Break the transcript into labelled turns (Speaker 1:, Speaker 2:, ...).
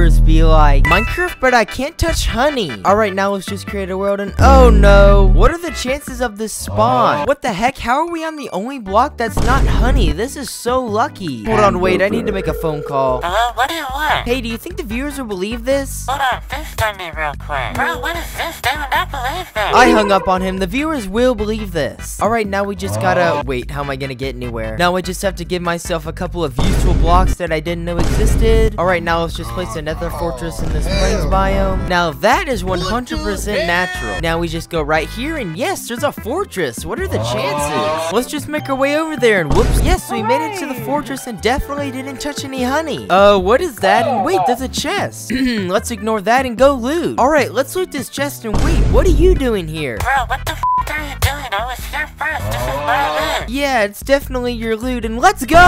Speaker 1: viewers be like, Minecraft, but I can't touch honey. Alright, now let's just create a world and oh no. What are the chances of this spawn? Oh. What the heck? How are we on the only block that's not honey? This is so lucky. Hold on, wait, I need to make a phone call.
Speaker 2: Hello, what do you want?
Speaker 1: Hey, do you think the viewers will believe this?
Speaker 2: Hold on, FaceTime me real quick. Bro, what is this? They would not believe this.
Speaker 1: I hung up on him. The viewers will believe this. Alright, now we just gotta... Wait, how am I gonna get anywhere? Now I just have to give myself a couple of useful blocks that I didn't know existed. Alright, now let's just place another fortress in this plains biome. Now that is 100% natural. Now we just go right here and yes, there's a fortress. What are the chances? Let's just make our way over there and whoops. Yes, we made it to the fortress and definitely didn't touch any honey. Uh, what is that? And wait, there's a chest. let's ignore that and go loot. Alright, let's loot this chest and wait, what are you doing here?
Speaker 2: Bro, what the f are you doing? I was here first. This is my loot.
Speaker 1: Yeah, it's definitely your loot and let's go!